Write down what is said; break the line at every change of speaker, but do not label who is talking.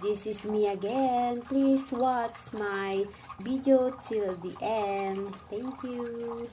This is me again. Please watch my video till the end. Thank you.